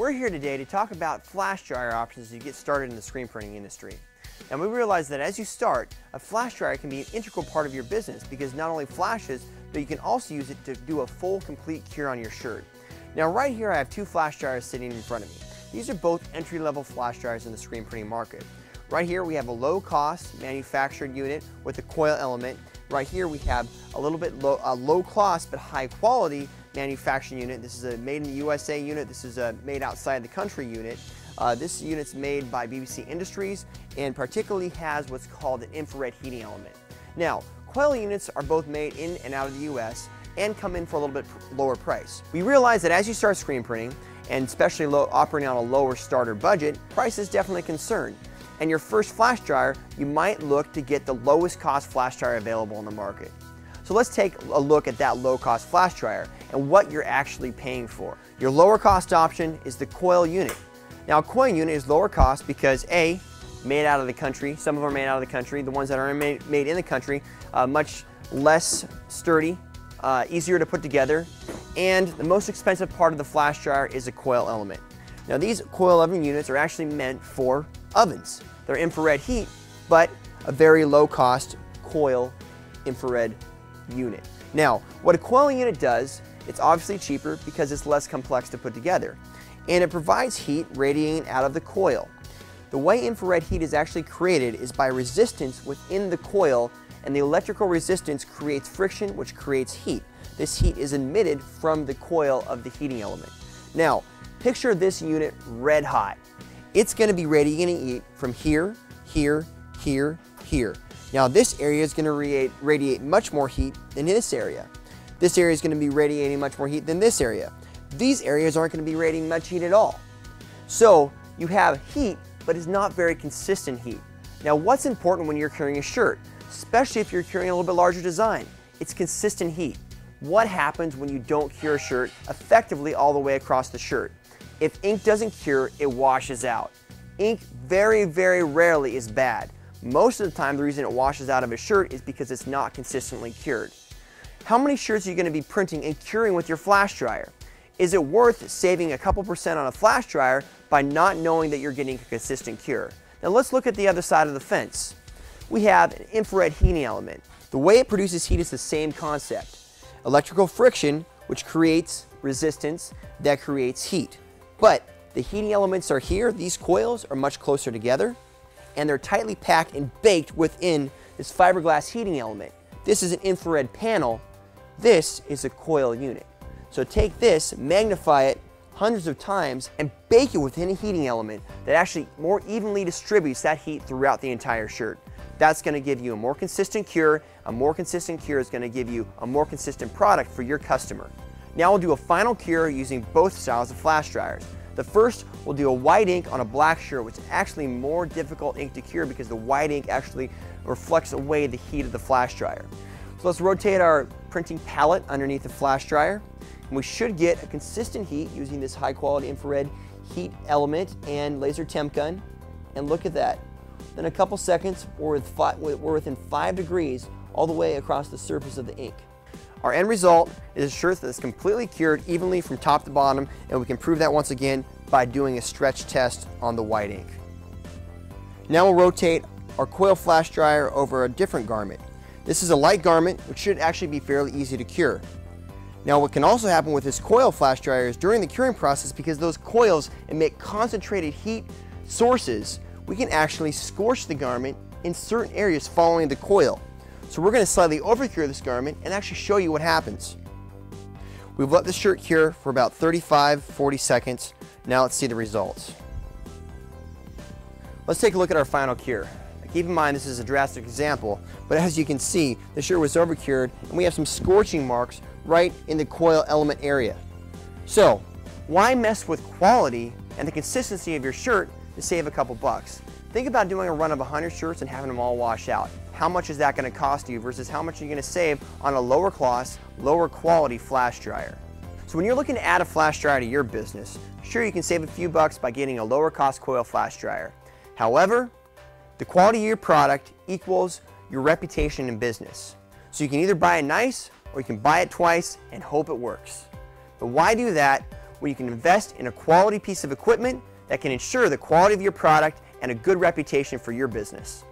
We're here today to talk about flash dryer options as you get started in the screen printing industry. And we realize that as you start, a flash dryer can be an integral part of your business because not only flashes, but you can also use it to do a full, complete cure on your shirt. Now right here I have two flash dryers sitting in front of me. These are both entry-level flash dryers in the screen printing market. Right here we have a low-cost manufactured unit with a coil element. Right here we have a little bit low, a low-cost but high-quality manufacturing unit. This is a made in the USA unit. This is a made outside the country unit. Uh, this unit's made by BBC Industries and particularly has what's called an infrared heating element. Now, coil units are both made in and out of the US and come in for a little bit lower price. We realize that as you start screen printing, and especially low, operating on a lower starter budget, price is definitely a concern. And your first flash dryer, you might look to get the lowest cost flash dryer available on the market. So let's take a look at that low cost flash dryer and what you're actually paying for. Your lower cost option is the coil unit. Now a coil unit is lower cost because A, made out of the country, some of them are made out of the country, the ones that are made, made in the country, uh, much less sturdy, uh, easier to put together, and the most expensive part of the flash dryer is a coil element. Now these coil oven units are actually meant for ovens. They're infrared heat, but a very low cost coil infrared unit. Now, what a coil unit does, it's obviously cheaper because it's less complex to put together. And it provides heat radiating out of the coil. The way infrared heat is actually created is by resistance within the coil and the electrical resistance creates friction which creates heat. This heat is emitted from the coil of the heating element. Now, picture this unit red hot. It's going to be radiating heat from here, here, here, here. Now this area is going to radiate, much more heat than this area. This area is going to be radiating much more heat than this area. These areas aren't going to be radiating much heat at all. So you have heat, but it's not very consistent heat. Now what's important when you're curing a shirt, especially if you're curing a little bit larger design? It's consistent heat. What happens when you don't cure a shirt effectively all the way across the shirt? If ink doesn't cure, it washes out. Ink very, very rarely is bad. Most of the time, the reason it washes out of a shirt is because it's not consistently cured. How many shirts are you going to be printing and curing with your flash dryer? Is it worth saving a couple percent on a flash dryer by not knowing that you're getting a consistent cure? Now let's look at the other side of the fence. We have an infrared heating element. The way it produces heat is the same concept. Electrical friction, which creates resistance, that creates heat. But the heating elements are here, these coils are much closer together, and they're tightly packed and baked within this fiberglass heating element. This is an infrared panel. This is a coil unit. So take this, magnify it hundreds of times, and bake it within a heating element that actually more evenly distributes that heat throughout the entire shirt. That's going to give you a more consistent cure. A more consistent cure is going to give you a more consistent product for your customer. Now we'll do a final cure using both styles of flash dryers. The first, we'll do a white ink on a black shirt, which is actually more difficult ink to cure because the white ink actually reflects away the heat of the flash dryer. So let's rotate our printing pallet underneath the flash dryer. And we should get a consistent heat using this high quality infrared heat element and laser temp gun. And look at that. Then a couple seconds, we're, within five degrees all the way across the surface of the ink. Our end result is a shirt that's completely cured evenly from top to bottom, and we can prove that once again by doing a stretch test on the white ink. Now we'll rotate our coil flash dryer over a different garment. This is a light garment, which should actually be fairly easy to cure. Now what can also happen with this coil flash dryer is during the curing process, because those coils emit concentrated heat sources, we can actually scorch the garment in certain areas following the coil. So we're going to slightly overcure this garment and actually show you what happens. We've let the shirt cure for about 35-40 seconds. Now let's see the results. Let's take a look at our final cure. Keep in mind this is a drastic example, but as you can see, the shirt was overcured and we have some scorching marks right in the coil element area. So, why mess with quality and the consistency of your shirt to save a couple bucks? Think about doing a run of 100 shirts and having them all wash out how much is that going to cost you versus how much are you going to save on a lower cost, lower quality flash dryer. So when you're looking to add a flash dryer to your business, sure you can save a few bucks by getting a lower cost coil flash dryer. However, the quality of your product equals your reputation in business. So you can either buy it nice or you can buy it twice and hope it works. But why do that when you can invest in a quality piece of equipment that can ensure the quality of your product and a good reputation for your business.